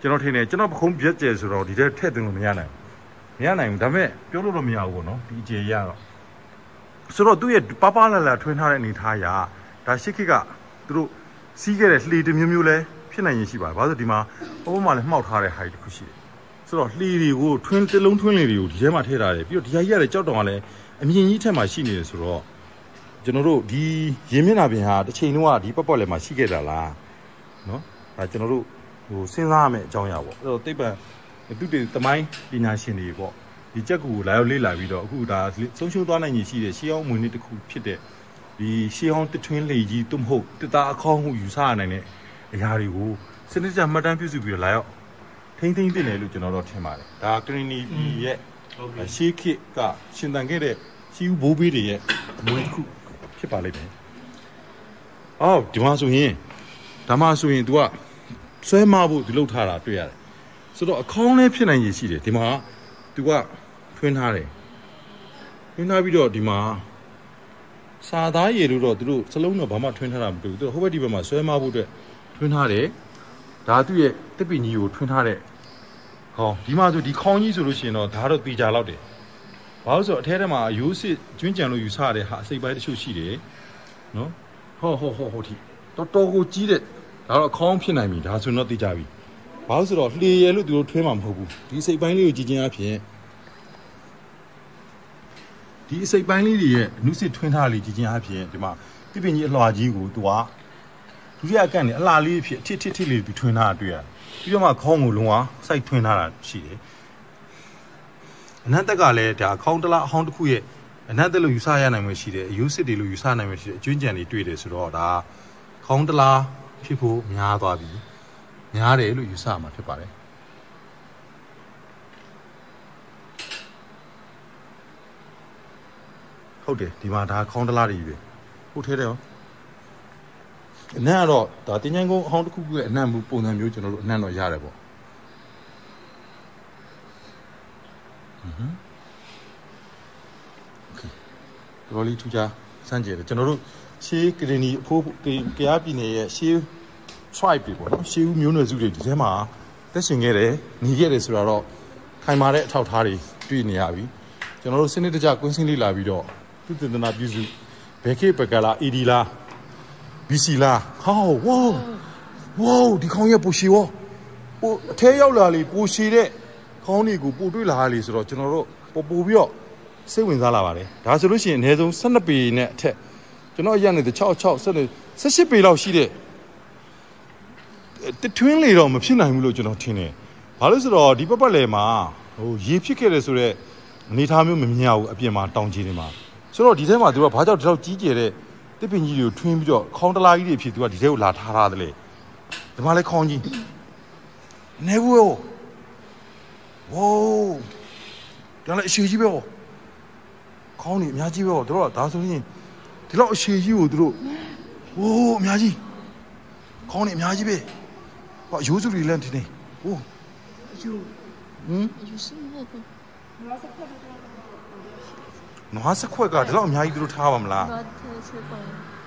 ကျွန်တော်ထင်တယ်ကျွန်တော်ပခုံးပြက်ကျယ်ဆိုတော့ဒီထဲထည့်သွင်းလို့မရနိုင်ဘူးမရနိုင်ဘူးဒါပေမဲ့ပြောလို့တော့မရဘူးပေါ့နော်ဒီအကျေရတော့ဆိုတော့သူ့ရဲ့ပပလာလာထွင်းထားတဲ့အနေထားရာဒါရှစ်ခိကသူတို့စီးခဲ့တဲ့လှေတစ်မျိုးမျိုးလဲဖြစ်နိုင်ရင်ရှိပါတယ်ဘာလို့ဒီမှာအပေါ်မှာလည်းမှောက်ထားတဲ့ဟာတစ်ခုရှိတယ်ဆိုတော့လှေတွေကိုထွင်းတစ်လုံးထွင်းလေတွေကိုဒီထဲမှာထည့်ထားတယ်ပြီးတော့ဒီဟာကြီးကလည်းကြောက်တောင်ကလည်းအမြင့်ကြီးထက်မှာရှိနေတယ်ဆိုတော့ ကျွန်တော်တို့ဒီရင်းမျက်နှာပြင်ဟာတစ်ချိန်လုံးကဒီပတ်ပတ်လည်းမှာရှိခဲ့တာလားနော်ဒါကျွန်တော်တို့ဟိုစဉ်းစားရမယ့်အကြောင်းအရာပေါ့အဲ့တော့တိတ်ပံသူတွေတမိုင်းပညာရှင်တွေပေါ့ဒီကြက်ကူကိုလာရောက်လေ့လာပြီးတော့အခုဒါဆုံးရှုံးသွားနိုင်ရရှိတဲ့ရှေးအောင်မွေနေ့တစ်ခုဖြစ်တဲ့ဒီရှေးအောင်တထွင်းလေကြီးသူမဟုတ်တသားအခေါင်းဟုယူဆရနိုင်တဲ့အရာတွေကိုစနစ်တကျမှတ်တမ်းပြုစုပြီးတော့လာရောက်ထိမ့်သိမ့်တင်တယ်လို့ကျွန်တော်တို့ထင်ပါတယ်ဒါကရီနီပြည်ရဲ့ဟုတ်ပြီရှေးခေတ်ကရှင်တန်ခဲ့တဲ့ရှီးဦးဘိုးဘေးတွေရဲ့အမွေတစ်ခု ဖြစ်ပါလိမ့်မယ်အော်ဒီမှာဆိုရင်ဒါမှဆိုရင် तू ကဆွဲမဖို့ဒီလောက်ထားတာတွေ့ရတယ်ဆိုတော့အခေါင်းလည်းဖြစ်နိုင်ရည်ရှိတယ်ဒီမှာ तू ကထွင်းထားတယ်ထွင်းထားပြီးတော့ဒီမှာစာသားရည်လို့တော့သူတို့စလုံးတော့ဘာမှထွင်းထားတာမတွေ့ဘူးသူတို့ဟိုဘက်ဒီဘက်မှာဆွဲမဖို့အတွက်ထွင်းထားတယ်ဒါသူ့ရဲ့တစ်ပင်ကြီးကိုထွင်းထားတဲ့ခေါင်းဒီမှာဆိုဒီခေါင်းကြီးဆိုလို့ရှိရင်တော့ဒါတော့တေချာလောက်တယ် ဘာလို့ဆိုတော့အထဲထဲမှာရိုးစစ်ကျွင်းကြံလို့ယူဆရတဲ့ဟာအစိပ်ပိုင်းတချို့ရှိတယ်နော်ဟောဟောဟောဟောဒီတော်တော်ကိုကြီးတဲ့ဒါတော့အခေါင်းဖြစ်နိုင်ပြီဒါဆိုတော့သိကြပြီဘာလို့ဆိုတော့လှေရလို့သူတို့ထွေးမှာမဟုတ်ဘူးဒီစိပ်ပိုင်းလေးကိုကြည့်ချင်းအဖြစ်ဒီအစိပ်ပိုင်းလေးတွေရဲ့နုစစ်ထွင်းထားလေးကြည့်ချင်းအဖြစ်ဒီမှာပြပင်ကြီးအလွှာကြီးကိုသူကဒုတိယအကန့်နဲ့အလှလေးဖြစ်ထစ်ထစ်ထစ်လေးပြီးထွင်းထားတာတွေ့ရတယ်ပြီးတော့မှခေါင်းကိုလုံးဝစိုက်ထွင်းထားတာရှိတယ် အနတ်တက်ကလည်းဒါခေါင်းတလားအဟောင်းတစ်ခုရဲ့အနတ်တက်လို့ယူဆရနိုင်မှရှိတယ်အယူစစ်တွေလို့ယူဆနိုင်မှရှိတယ်အကျွင်းကြံတွေတွေ့တယ်ဆိုတော့ဒါခေါင်းတလားဖြစ်ဖို့များသွားပြီများတယ်လို့ယူဆမှာဖြစ်ပါတယ်ဟုတ်တယ်ဒီမှာဒါခေါင်းတလားတွေပဲဟုတ်ထဲတယ်ရောအနံ့ကတော့ဒါတင်ချိုင်းကုန်းအဟောင်းတစ်ခုခုရဲ့အနံ့မှုပုံစံမျိုးကျွန်တော်တို့အနံ့တော့ရတယ်ပေါ့ တော်လေးထူးခြားစမ်းကြည့်တယ်ကျွန်တော်တို့ရှေးကရင်နီအဖိုးကရားပြည်နယ်ရဲ့ရှေး tribe တွေပေါ့နော်ရှေးဦးမျိုးနွယ်စုတွေဒီထဲမှာတက်ရှင်ခဲ့တယ်หนีခဲ့တယ်ဆိုတော့ခိုင်မာတဲ့အထောက်အထားတွေတွေ့နေရပြီကျွန်တော်တို့စနစ်တကျကွင်းစင်းလေးလာပြီးတော့သူတည်တနာပြုစုဘယ်ခေတ်ပကလာ AD လား BC လားဟောဝေါဝေါဒီခေါင်းရဲ့ပူရှီဝေါပိုအထဲရောက်လာလေပူရှီတဲ့ ခေါင်းတွေကိုပို့တွေ့လာလေဆိုတော့ကျွန်တော်တို့ပို့ပို့ပြီးတော့စိတ်ဝင်စားလာပါတယ်ဒါဆိုလို့ရှိရင်အနည်းဆုံး12ပေနဲ့အထက်ကျွန်တော်ရနေတဲ့6 6 18ပေလောက်ရှိတဲ့တထွင်းလေတော့မဖြစ်နိုင်ဘူးလို့ကျွန်တော်ထင်တယ်ဘာလို့ဆိုတော့ဒီပတ်ပတ်လည်မှာဟိုရေဖြစ်ခဲ့တယ်ဆိုတော့အနေထားမျိုးမမြင်ရဘူးအပြင်မှာတောင်ကြီးတွေမှာဆိုတော့ဒီထဲမှာသူကဘာကြောင့်ဒီလောက်ကြီးကျယ်တဲ့တစ်ပင်ကြီးတွေကိုထွင်းပြီးတော့ခေါင်းတလားကြီးတွေဖြစ်သူကဒီထဲကိုလာထားထားတယ်လေဒီမှာလည်းခေါင်းကြီးနေဘူး ဝိုးဒါလည်းအရှိကြီးပဲဟောခေါင်းနေအများကြီးပဲဟောတို့ကဒါဆိုရင်ဒီလောက်အရှိကြီးကိုတို့ဝိုးအများကြီးခေါင်းနေအများကြီးပဲဟောရိုးစုတွေလည်းဒီနေဝိုးရိုးဟမ်ရိုးစုဟုတ်ကောနွားစခွက်ကဒီလောက်အများကြီးတို့ထားပါမလား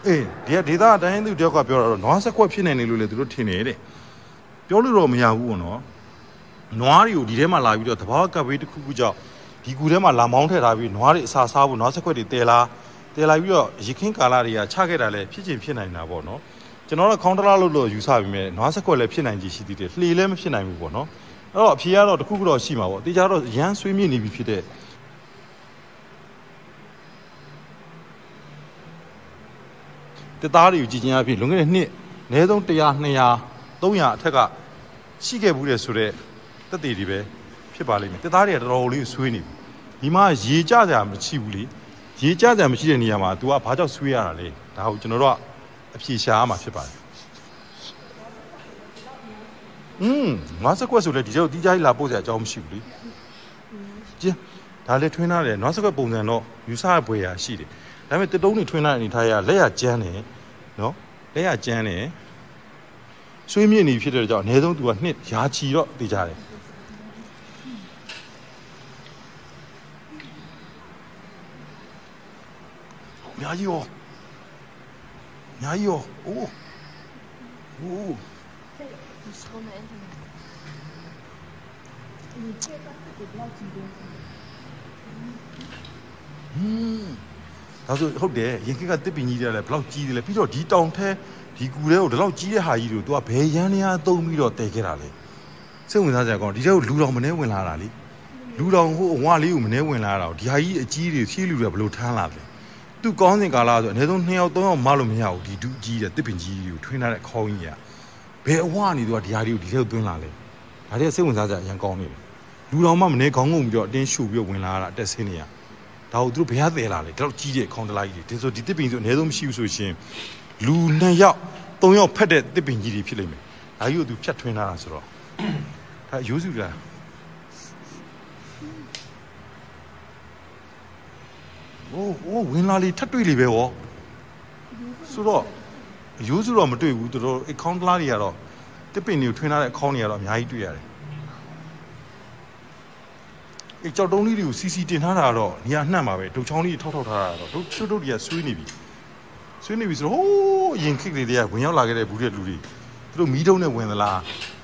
အေးဒီကဒေသအတိုင်းသူတယောက်ကပြောတာတော့နွားစခွက်ဖြစ်နေတယ်လို့လေသူတို့ထင်နေတယ်ပြောလို့တော့မရဘူးကောနော် နွားတွေကိုဒီထဲမှာလာပြီးတော့တဘာဝကပ်ဘေးတစ်ခုခုကြောင့်ဒီကူထဲမှာလာမောင်းထည့်ထားပြီးနွားတွေအစာစားဖို့နွားစခွက်တွေတဲလာတဲလာပြီးတော့ရခင်းကာလာတွေကချခဲ့တာလည်းဖြစ်ချင်းဖြစ်နိုင်တာပေါ့နော်ကျွန်တော်တို့ခေါင်းတလားလို့လို့ယူဆပြီးမြဲနွားစခွက်လည်းဖြစ်နိုင်ကြီးရှိသေးတယ်လှေလည်းမဖြစ်နိုင်ဘူးပေါ့နော်အဲ့တော့အဖြေကတော့တစ်ခုခုတော့ရှိမှာပေါ့တေချာတော့ရမ်းဆွေးမြင့်နေပြီဖြစ်တဲ့တစ်သားတွေကိုကြည်ကျင်အဖြစ်လွန်ခဲ့တဲ့နှစ်အနည်းဆုံး100 200 300အထက်ကရှိခဲ့ဘူးတဲ့ဆိုတော့ တက်တည်တွေပဲဖြစ်ပါလိမ့်မယ်တစ်သားတွေကတော်တော်လေးဆွေးနေပြီဒီမှာရေကြကြမရှိဘူးလေရေကြကြမရှိတဲ့နေရာမှာ तू ကဘာကြောင့်ဆွေးရတာလဲဒါကိုကျွန်တော်တို့ကအဖြေရှာရမှာဖြစ်ပါတယ်อืมငါစကွက်ဆိုလေဒီတော့တီးကြိုင်းလာပို့စရာအကြောင်းမရှိဘူးလေကျင်းဒါလည်းထွင်းထားတယ်နွားစကွက်ပုံစံတော့ယူဆရပွေရာရှိတယ်ဒါပေမဲ့တတုံးတွေထွင်းထားတဲ့အနေထားရလက်ရကျန်းတယ်နော်လက်ရကျန်းတယ်ဆွေးမြင့်နေဖြစ်တဲ့ကြောင့်အနည်းဆုံး तू ကနှစ်ရာချီတော့တည်ကြတယ် အများကြီးရောအများကြီးရောအိုးအိုးဆောင်းနေတယ်ဒီချက်ကဒီဘလောက်ကြီးတယ်ဟင်းဒါဆိုဟုတ်တယ်ရင်ခက်ကတစ်ပင်ကြီးတယ်လေဘလောက်ကြီးတယ်လေပြီးတော့ဒီတောင်ထဲဒီကူထဲကိုဒီလောက်ကြီးတဲ့ဟာကြီးတွေကို तू ကဘယ်ရန်နေရာသုံးပြီးတော့တည်ခဲ့တာလဲစိတ်ဝင်စားစရာကောင်းဒီထဲကိုလူတော်မနေဝင်လာတာလေလူတော်ဟိုအဝါလေးကိုမနေဝင်လာတာဒီဟာကြီးအကြီးတွေဖြည့်လူတွေဘယ်လိုထမ်းလာလဲ သူကောင်းစဉ်ကာလဆိုအနည်းဆုံး2ယောက်3ယောက်မလို့မရဘူးဒီဒူးကြီးတဲ့တစ်ပင်ကြီးကိုထွင်းထားတဲ့ခေါင်းကြီးကဘယ်အဝနေသူကဒီဟာကြီးကိုဒီထဲကိုသွင်းလာလဲဒါတွေကစိတ်ဝင်စားကြအရင်ကောင်းနေတယ်လူတော်မှမနေခေါင်းငုံပြီးတော့အတင်းရှူပြီးတော့ဝင်လာတာအတက်ဆင်းနေရဒါကိုသူတို့ဘယ်ဟာသေးလာလဲဒီတော့ကြီးတဲ့ခေါင်းတလားကြီးတွေဒီဆိုဒီတစ်ပင်ဆိုအနည်းဆုံးမရှိဘူးဆိုရှင်လူနှစ်ယောက်သုံးယောက်ဖက်တဲ့တစ်ပင်ကြီးတွေဖြစ်လိမ့်မယ်ဒါကြီးကိုသူဖြတ်ထွင်းထားတာဆိုတော့ဒါရိုးစုလား ဟိုဟိုဝင်လာလေထပ်တွေ့လေပဲဟောဆိုတော့အယိုးစုတော့မတွေ့ဘူးသူတို့အကောင့်တလားတွေကတော့တစ်ပင်တွေထွင်ထားတဲ့အကောင့်တွေကတော့အများကြီးတွေ့ရတယ်အကြောက်တုံးလေးတွေကိုစီစီတင်ထားတာတော့နေရာနှံ့မှာပဲဒုတ်ချောင်းလေးထောက်ထောက်ထားတာတော့ဒုတ်ချွတ်တို့တွေကဆွေးနေပြီဆွေးနေပြီဆိုတော့ဟိုးအရင်ခစ်လေးတွေကဝင်ရောက်လာခဲ့တဲ့ဘူးတဲ့လူတွေသူတို့မီးတုံးနဲ့ဝင်သလား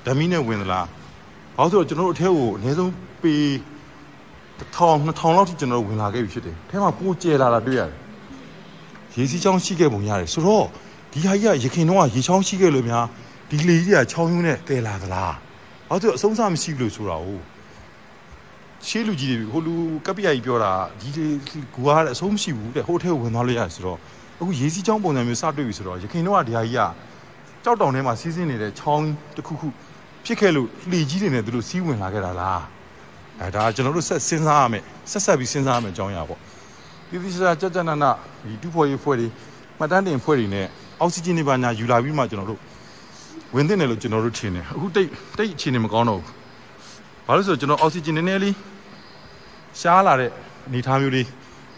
ဓမီနဲ့ဝင်သလားဘာလို့ဆိုတော့ကျွန်တော်တို့အထက်ကိုအနည်းဆုံးပေ 1000 2000လောက်ထိကျွန်တော်တို့ဝင်လာခဲ့ပြီဖြစ်တယ်အဲမှာပိုကျဲလာတာတွေ့ရတယ်ရေစီးချောင်းရှိခဲ့ပုံရတယ်ဆိုတော့ဒီဟာကြီးကရခင်တော့ရေချောင်းရှိခဲ့လို့များဒီလေကြီးကချောင်းယွန်းနဲ့တည်လာသလားဘာလို့အဆုံးစားမရှိဘူးလို့ဆိုတာ哦ရှေးလူကြီးတွေဟိုလူကပ္ပိယကြီးပြောတာဒီလေကူကားတဲ့အဆုံးမရှိဘူးတဲ့ဟိုထဲကိုဝင်သွားလို့ရတယ်ဆိုတော့အခုရေစီးချောင်းပုံစံမျိုးစတွေ့ပြီဆိုတော့ရခင်တော့ကဒီဟာကြီးကကြောက်တောင်ထဲမှာစီးဆင်းနေတဲ့ချောင်းတစ်ခုခုဖြစ်ခဲ့လို့လေကြီးတွေနဲ့သူတို့စီးဝင်လာခဲ့တာလား အဲဒါကျွန်တော်တို့ဆက်စဉ်းစားရမယ်ဆက်ဆက်ပြီးစဉ်းစားရမယ်အကြောင်းအရာပေါ့ပြည်သူစာကြကြနနဒီတူဖို့ရေးဖွဲ့တွေမှတ်တမ်းတင်ဖွဲ့တွေနဲ့အောက်ဆီဂျင်တွေပါညာယူလာပြီးမှကျွန်တော်တို့ဝင်သင့်တယ်လို့ကျွန်တော်တို့ထင်တယ်အခုတိတ်တိတ်အခြေအနေမကောင်းတော့ဘူးဘာလို့ဆိုတော့ကျွန်တော်အောက်ဆီဂျင်နည်းနည်းလေးရှားလာတဲ့အနေအထားမျိုးလေး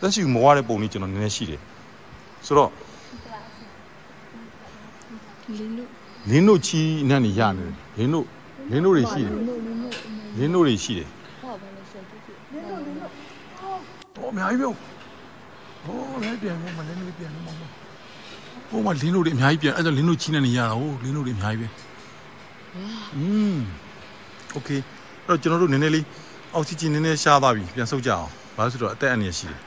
တက်ရှိမဝတဲ့ပုံလေးကျွန်တော်နည်းနည်းရှိတယ်ဆိုတော့လင်းတို့လင်းတို့ချီနဲ့နေရနေတယ်လင်းတို့လင်းတို့တွေရှိတယ်လင်းတို့တွေရှိတယ် ဟောအများကြီးပြုံးဟောလည်းပြန်ဖို့မလင်းတို့ပြန်လို့မဟုတ်ဟိုမှာလင်းတို့တွေအများကြီးပြန်အဲ့ဒါလင်းတို့ချီနဲ့နေရတာဟိုလင်းတို့တွေအများကြီးပဲอืมโอเคအဲ့တော့ကျွန်တော်တို့နည်းနည်းလေးအောက်ဆီဂျင်နည်းနည်းရှားသွားပြီပြန်ဆုပ်ကြအောင်ဘာလို့ဆိုတော့အသက်အန္တရာယ်ရှိတယ်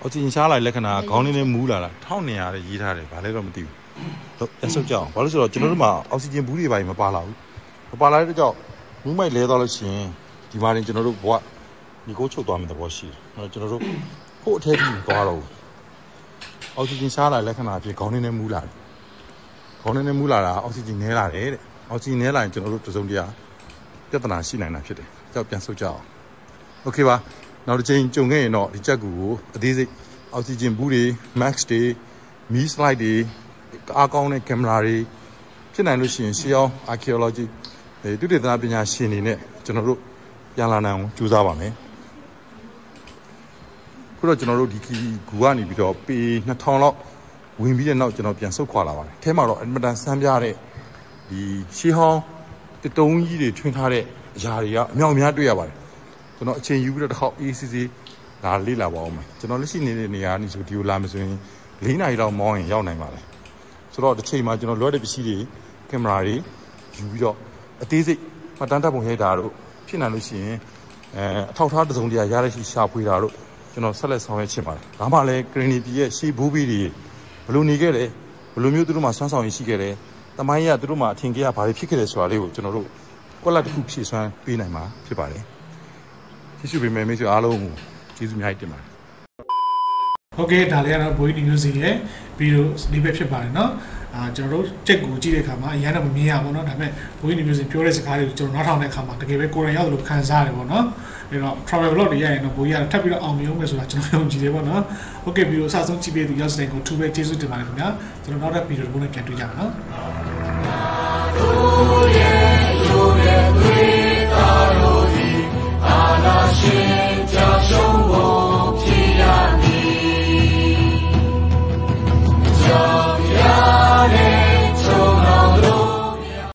အောက်ဆီဂျင်ရှားလာတဲ့လက္ခဏာကခေါင်းလေးနဲ့မူးလာတာ1200တဲ့ရေးထားတယ်ဘာလဲတော့မသိဘူးတော့ပြန်ဆုပ်ကြအောင်ဘာလို့ဆိုတော့ကျွန်တော်တို့မှာအောက်ဆီဂျင်ဘူးတွေပါမပါလာဘူးမပါလာတဲ့ကြောင့်မူးမိုက်လဲသွားလို့ရှိရင်ဒီမှာရင်ကျွန်တော်တို့ဘဝ ဒီကိုချုပ်သွားမယ့်သဘောရှိတယ်။ကျွန်တော်တို့ကို့အထက်ကြီးသွားတော့အောက်ဆီဂျင်ရှားလာလက္ခဏာအဖြစ်ခေါင်းထဲနဲ့မူးလာတယ်။ခေါင်းထဲနဲ့မူးလာတာအောက်ဆီဂျင်နည်းလာတယ်တဲ့။အောက်ဆီဂျင်နည်းလာရင်ကျွန်တော်တို့တစုံတရာပြဿနာရှိနိုင်တာဖြစ်တယ်။ကြောက်ပြန်ဆုတ်ကြအောင်။ Okay ပါ။နောက်တစ်ချိန်ကြုံခဲ့ရင်တော့ဒီချက်ကူကိုအသေးစိတ်အောက်ဆီဂျင်ဘူးတွေ max တွေမီး slide တွေအားကောင်းတဲ့ကင်မရာတွေဖြစ်နိုင်လို့ရှိရင်ရှေးအောင် archaeology ဒုတိယပညာရှင်တွေနဲ့ကျွန်တော်တို့ပြန်လာနိုင်အောင်ကြိုးစားပါမယ်။ ခုတော့ကျွန်တော်တို့ဒီခီဂူကနေပြီးတော့ပေ2000လောက်ဝင်ပြီးတဲ့နောက်ကျွန်တော်ပြန်ဆုတ်ခွာလာပါတယ်အဲမှာတော့အင်မတန်ဆန်းပြတဲ့ဒီရှေးဟောင်းတတုံးကြီးတွေထွင်ထားတဲ့အရာတွေကအမြောက်အများတွေ့ရပါတယ်ကျွန်တော်အချိန်ယူပြီးတော့တစ်ခေါက် ACC ဒါလေ့လာပါအောင်မယ်ကျွန်တော်လက်ရှိနေတဲ့နေရာကနေဆိုဒီကိုလာမယ်ဆိုရင်၄နာရီလောက်မောင်းရင်ရောက်နိုင်ပါတယ်ဆိုတော့တစ်ချိန်မှာကျွန်တော်လွှဲတဲ့ပစ္စည်းတွေကင်မရာတွေယူပြီးတော့အသေးစိတ်မှတ်တမ်းတပ်ပုံရိုက်တာတို့ဖြစ်နိုင်လို့ရှိရင်အဲအထောက်အထားတစ်စုံတရာရတဲ့ရှိရှာဖွေတာတို့ ကျွန်တော်ဆက်လက်ဆောင်ရွက်ချင်ပါတယ်ဒါမှလည်းဂရင်းနီပြည်ရဲ့ရှေးဘူးဘီတွေဘယ်လိုနေခဲ့လဲဘယ်လိုမျိုးသူတို့မှဆွမ်းဆောင်ရည်ရှိခဲ့တယ်တမိုင်းရသူတို့မှအထင်ကြီးကဘာတွေဖြစ်ခဲ့လဲဆိုတာလေးကိုကျွန်တော်တို့ကွက်လက်တစ်ခုဖြည့်ဆွမ်းပေးနိုင်မှာဖြစ်ပါတယ်ကျေးဇူးပေးမယ်မိတ်ဆွေအားလုံးကိုကျေးဇူးအများကြီးတင်ပါတယ် ဟုတ်ကဲ့ဒါလေးကတော့ဘိုးကြီးနေမျိုးစီရဲ့ဗီဒီယိုလေးပဲဖြစ်ပါတယ်เนาะအာကျွန်တော်တို့ချက်ကိုကြည့်တဲ့အခါမှာအရင်တော့မမြင်ရဘူးเนาะဒါပေမဲ့ဘိုးကြီးနေမျိုးစီပြောတဲ့စကားတွေကိုကျွန်တော်နားထောင်တဲ့အခါမှာတကယ်ပဲကိုယ်တိုင်ရောက်တယ်လို့ခံစားရတယ်ပေါ့เนาะ အဲ့တော့ travel blog တွေရရင်တော့ဘိုးကြီးကထပ်ပြီးတော့အောင်မြင်မယ်ဆိုတာကျွန်တော်ယုံကြည်တယ်ပေါ့နော် okay ဗီဒီယိုအစဆုံးကြည့်ပေးသူရောက်စတဲ့ကိုထူပဲကျေးဇူးတင်ပါတယ်ခင်ဗျာကျွန်တော်နောက်ထပ်ဗီဒီယိုတစ်ခုနဲ့ပြန်တွေ့ကြပါနော်ရှင်ကြောင့်ရှုံးဖို့ဖြစ်ရမည်ကြောင့်ရတဲ့